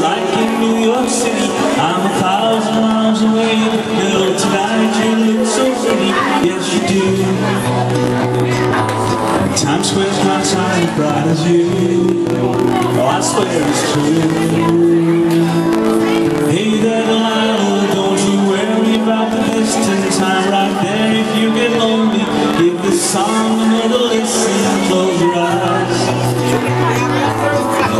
like in New York City. I'm a thousand miles away, girl. Tonight you look so pretty, yes you do. Times Square's not as bright as you. Oh, I swear it's true. Hey there, Delilah, don't you worry about the distance. I'm right there if you get lonely. Give this song another listen. Close your eyes.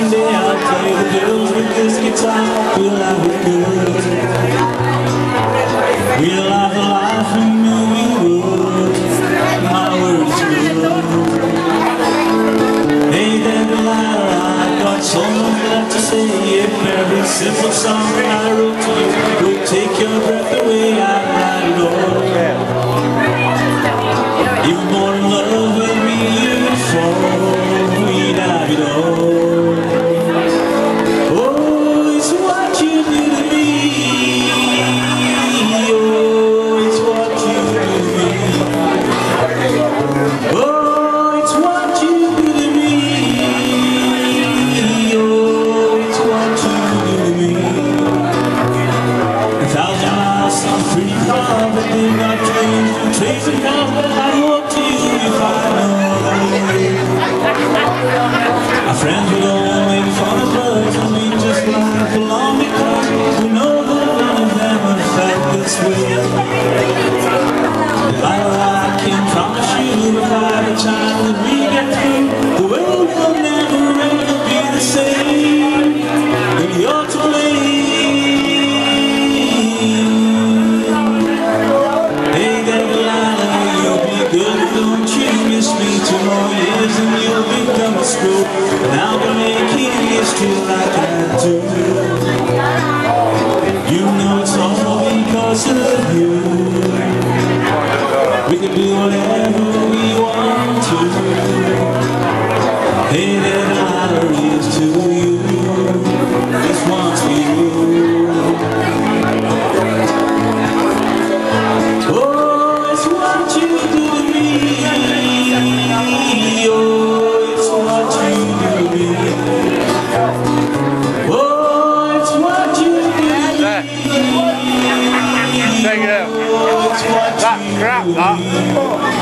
girl, someday I'll play the girls with this guitar. We'll have it good. We'll have a life we knew we would. My word's good. Hey there, Delilah, I got so much left to say. If every simple song I wrote to you would take your breath away, I'd write it all. Even more in love far, but they're not trains to trace it history like I do. You know it's all because of you. It out. That crap, that.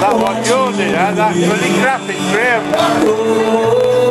That what you did, eh? That's really crap, it's. Oh,